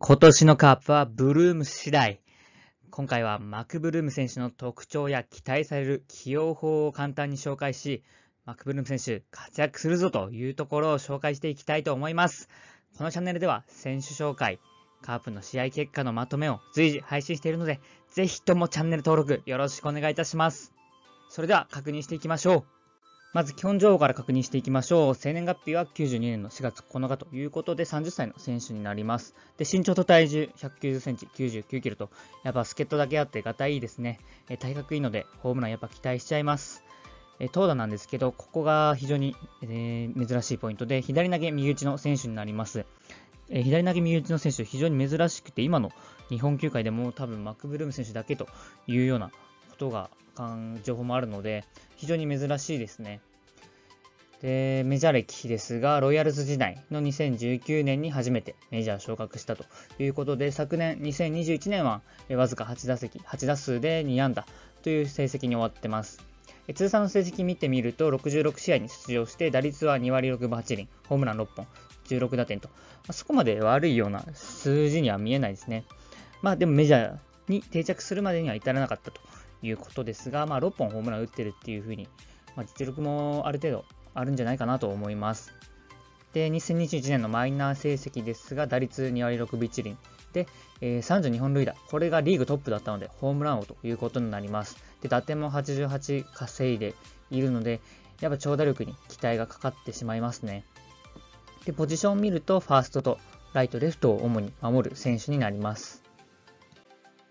今年のカープはブルーム次第。今回はマクブルーム選手の特徴や期待される起用法を簡単に紹介し、マクブルーム選手活躍するぞというところを紹介していきたいと思います。このチャンネルでは選手紹介、カープの試合結果のまとめを随時配信しているので、ぜひともチャンネル登録よろしくお願いいたします。それでは確認していきましょう。まず基本情報から確認していきましょう。生年月日は92年の4月9日ということで30歳の選手になります。で、身長と体重190センチ、99キロと、やっぱ助っ人だけあってがたいいですね。え体格いいので、ホームランやっぱ期待しちゃいます。え投打なんですけど、ここが非常に、えー、珍しいポイントで、左投げ右打ちの選手になります。え左投げ右打ちの選手、非常に珍しくて、今の日本球界でも多分マックブルーム選手だけというようなことが情報もあるので、非常に珍しいですね。で、メジャー歴ですが、ロイヤルズ時代の2019年に初めてメジャー昇格したということで、昨年2021年はわずか8打席、8打数で2安打という成績に終わってます。通算の成績見てみると、66試合に出場して、打率は2割6分8厘、ホームラン6本、16打点と、ま、そこまで悪いような数字には見えないですね。まあでもメジャーに定着するまでには至らなかったということですが、まあ、6本ホームラン打ってるっていうふうに、まあ、実力もある程度あるんじゃないかなと思います。で、2021年のマイナー成績ですが、打率2割6分1厘。で、えー、32本塁打。これがリーグトップだったので、ホームラン王ということになります。で、打点も88稼いでいるので、やっぱ長打力に期待がかかってしまいますね。で、ポジションを見ると、ファーストとライト、レフトを主に守る選手になります。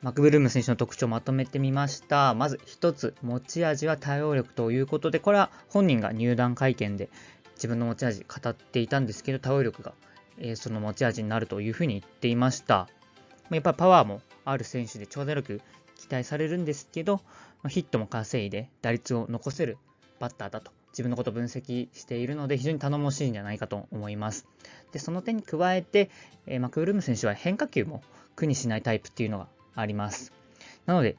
マクブルーム選手の特徴をまとめてみました。まず一つ、持ち味は対応力ということで、これは本人が入団会見で自分の持ち味語っていたんですけど、対応力が、えー、その持ち味になるというふうに言っていました。やっぱりパワーもある選手で長打力期待されるんですけど、ヒットも稼いで打率を残せるバッターだと自分のことを分析しているので非常に頼もしいんじゃないかと思います。で、その点に加えて、えー、マクブルーム選手は変化球も苦にしないタイプっていうのがあります。なので、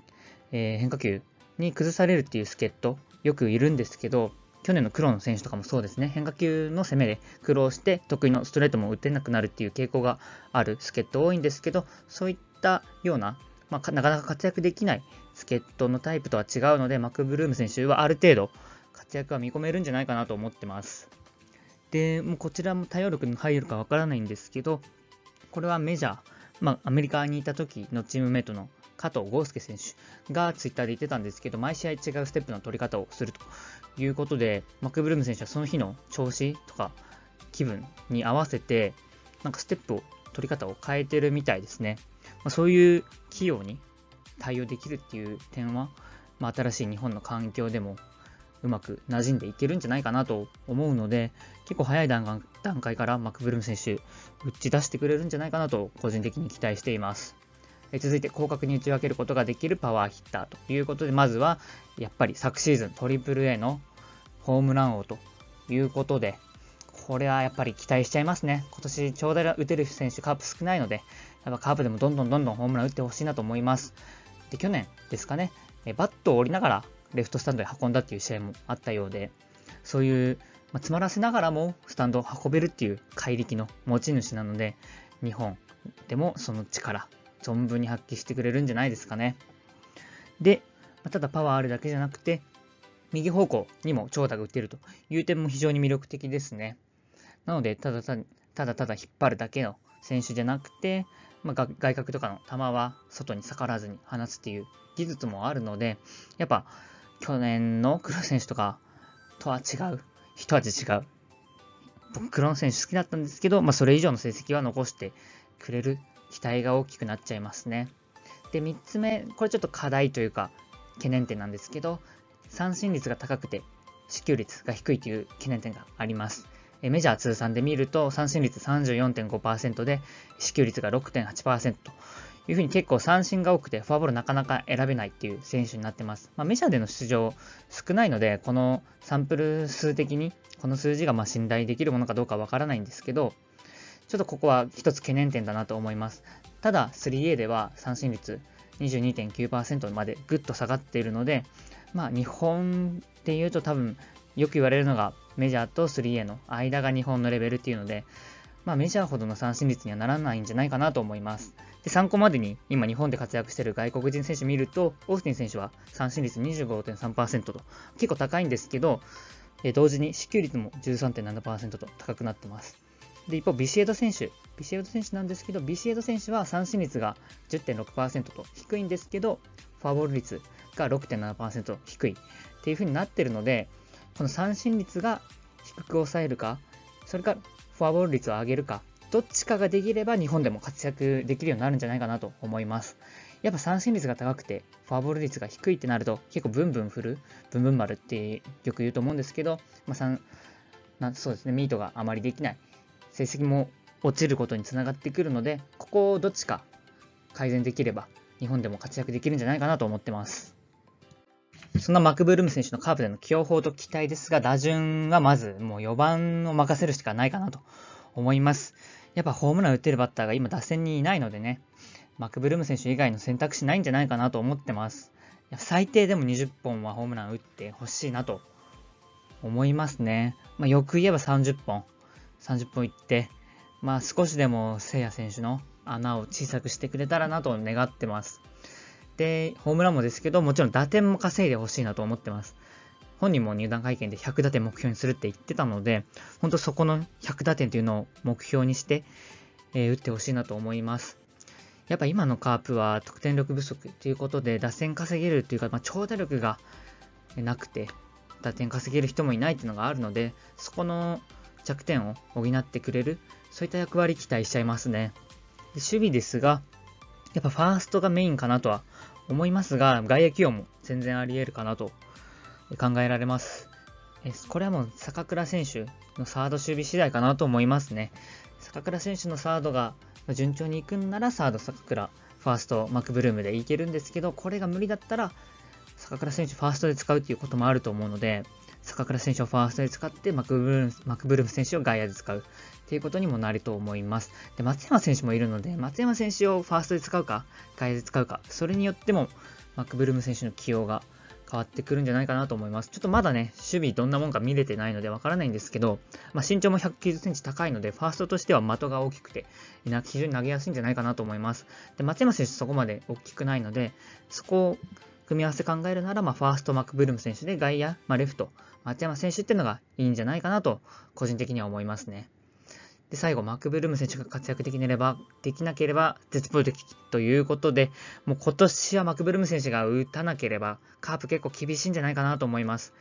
えー、変化球に崩されるっていう助っ人、よくいるんですけど、去年の黒の選手とかもそうですね、変化球の攻めで苦労して得意のストレートも打てなくなるっていう傾向がある助っ人多いんですけど、そういったような、まあ、なかなか活躍できない助っ人のタイプとは違うので、マクブルーム選手はある程度活躍は見込めるんじゃないかなと思ってます。で、もうこちらも対応力に入るかわからないんですけど、これはメジャー、まあ、アメリカにいた時のチームメイトの加藤豪介選手がツイッターで言ってたんですけど、毎試合違うステップの取り方をするということで、マクブルーム選手はその日の調子とか気分に合わせて、なんかステップを取り方を変えてるみたいですね。まあ、そういう器用に対応できるっていう点は、まあ、新しい日本の環境でもうまく馴染んでいけるんじゃないかなと思うので、結構早い段段階からマクブルーム選手、打ち出してくれるんじゃないかなと個人的に期待しています。続いて広角に打ち分けることができるパワーヒッターということで、まずはやっぱり昨シーズントリプル A のホームラン王ということで、これはやっぱり期待しちゃいますね。今年長打打てる選手カープ少ないので、やっぱカープでもどんどんどんどんホームラン打ってほしいなと思います。で、去年ですかね、バットを折りながらレフトスタンドに運んだっていう試合もあったようで、そういう、まあ、詰まらせながらもスタンドを運べるっていう怪力の持ち主なので、日本でもその力、存分に発揮してくれるんじゃないですかね。で、ま、ただパワーあるだけじゃなくて、右方向にも長打が打てるという点も非常に魅力的ですね。なので、ただただただただ引っ張るだけの選手じゃなくて、まあ、外角とかの球は外に逆らわずに放つっていう技術もあるので、やっぱ去年の黒選手とかとは違う、一味違う。僕、黒選手好きだったんですけど、まあ、それ以上の成績は残してくれる期待が大きくなっちゃいますね。で、3つ目、これちょっと課題というか、懸念点なんですけど、三振率が高くて、支給率が低いという懸念点があります。メジャー通算で見ると、三振率34.5%で、支給率が6.8%というふうに結構三振が多くて、フォアボールなかなか選べないっていう選手になってます。まあ、メジャーでの出場少ないので、このサンプル数的に、この数字がま信頼できるものかどうかわからないんですけど、ちょっとここは一つ懸念点だなと思います。ただ、3A では三振率22.9%までぐっと下がっているので、まあ、日本で言うと多分、よく言われるのがメジャーと 3A の間が日本のレベルっていうので、まあ、メジャーほどの三振率にはならないんじゃないかなと思います。で、参考までに今日本で活躍している外国人選手見ると、オースティン選手は三振率25.3%と結構高いんですけど、え同時に支給率も13.7%と高くなってます。で、一方、ビシエド選手。ビシエド選手なんですけど、ビシエド選手は三振率が10.6%と低いんですけど、フォアボール率が6.7%低いっていう風になってるので、この三振率が低く抑えるか、それからフォアボール率を上げるか、どっちかができれば日本でも活躍できるようになるんじゃないかなと思います。やっぱ三振率が高くて、フォアボール率が低いってなると、結構ブンブン振る、ブンブン丸ってよく言うと思うんですけど、まあ、なそうですね、ミートがあまりできない、成績も落ちることにつながってくるので、ここをどっちか改善できれば、日本でも活躍できるんじゃないかなと思ってます。そんなマクブルーム選手のカープでの起用法と期待ですが、打順はまずもう4番を任せるしかないかなと思います。やっぱホームラン打ってるバッターが今打線にいないのでね、マクブルーム選手以外の選択肢ないんじゃないかなと思ってます。最低でも20本はホームラン打ってほしいなと思いますね。まあ、よく言えば30本、30本いって、まあ少しでも聖夜選手の穴を小さくしてくれたらなと願ってます。で、ホームランもですけど、もちろん打点も稼いでほしいなと思ってます。本人も入団会見で100打点目標にするって言ってたので、本当そこの100打点というのを目標にして、えー、打ってほしいなと思います。やっぱ今のカープは得点力不足ということで、打線稼げるというか、まあ、長打力がなくて、打点稼げる人もいないっていうのがあるので、そこの弱点を補ってくれる、そういった役割期待しちゃいますね。で守備ですが、やっぱファーストがメインかなとは思いますが、外野起用も全然あり得るかなと考えられます。これはもう坂倉選手のサード守備次第かなと思いますね。坂倉選手のサードが順調に行くんならサード坂倉、ファーストマクブルームでいけるんですけど、これが無理だったら坂倉選手ファーストで使うっていうこともあると思うので、坂倉選手をファーストで使ってマクブルームマクブルーム選手を外野で使うっていうことにもなると思います。で、松山選手もいるので、松山選手をファーストで使うか、外野で使うか、それによってもマクブルーム選手の起用が変わってくるんじゃないかなと思います。ちょっとまだね、守備どんなもんか見れてないのでわからないんですけど、まあ、身長も190センチ高いので、ファーストとしては的が大きくて、非常に投げやすいんじゃないかなと思います。で、松山選手そこまで大きくないので、そこを組み合わせ考えるなら、まあ、ファーストマックブルーム選手で外野、まあ、レフト、松山選手っていうのがいいんじゃないかなと、個人的には思いますね。で、最後、マクブルーム選手が活躍できなければ、できなければ絶望的ということで、もう今年はマクブルーム選手が打たなければ、カープ結構厳しいんじゃないかなと思います。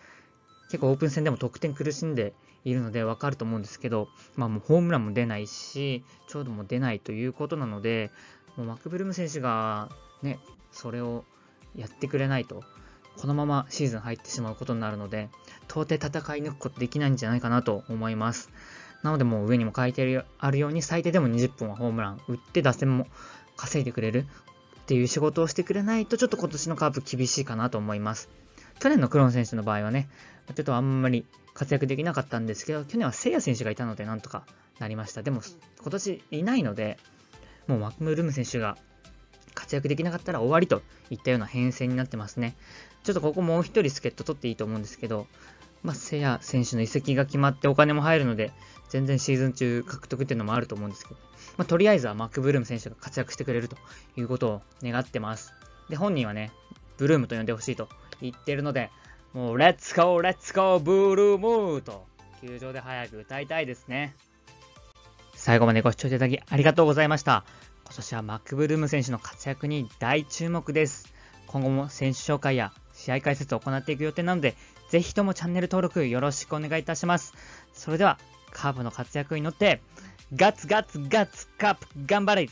結構オープン戦でも得点苦しんでいるのでわかると思うんですけど、まあもうホームランも出ないし、長打も出ないということなので、もうマクブルーム選手がね、それをやってくれないと、このままシーズン入ってしまうことになるので、到底戦い抜くことできないんじゃないかなと思います。なのでもう上にも書いてあるように最低でも20分はホームラン打って打線も稼いでくれるっていう仕事をしてくれないとちょっと今年のカープ厳しいかなと思います。去年のクローン選手の場合はね、ちょっとあんまり活躍できなかったんですけど、去年は聖夜選手がいたのでなんとかなりました。でも今年いないので、もうマクムルーム選手が活躍できなかったら終わりといったような編成になってますね。ちょっとここもう一人助っ人取っていいと思うんですけど、まあ、セヤ選手の移籍が決まってお金も入るので、全然シーズン中獲得っていうのもあると思うんですけど、まあ、とりあえずはマック・ブルーム選手が活躍してくれるということを願ってます。で、本人はね、ブルームと呼んでほしいと言ってるので、もう、レッツゴー、レッツゴー、ブルームーと、球場で早く歌いたいですね。最後までご視聴いただきありがとうございました。今年はマック・ブルーム選手の活躍に大注目です。今後も選手紹介や試合解説を行っていく予定なので、ぜひともチャンネル登録よろしくお願いいたします。それでは、カープの活躍に乗って、ガツガツガツカープ頑張れ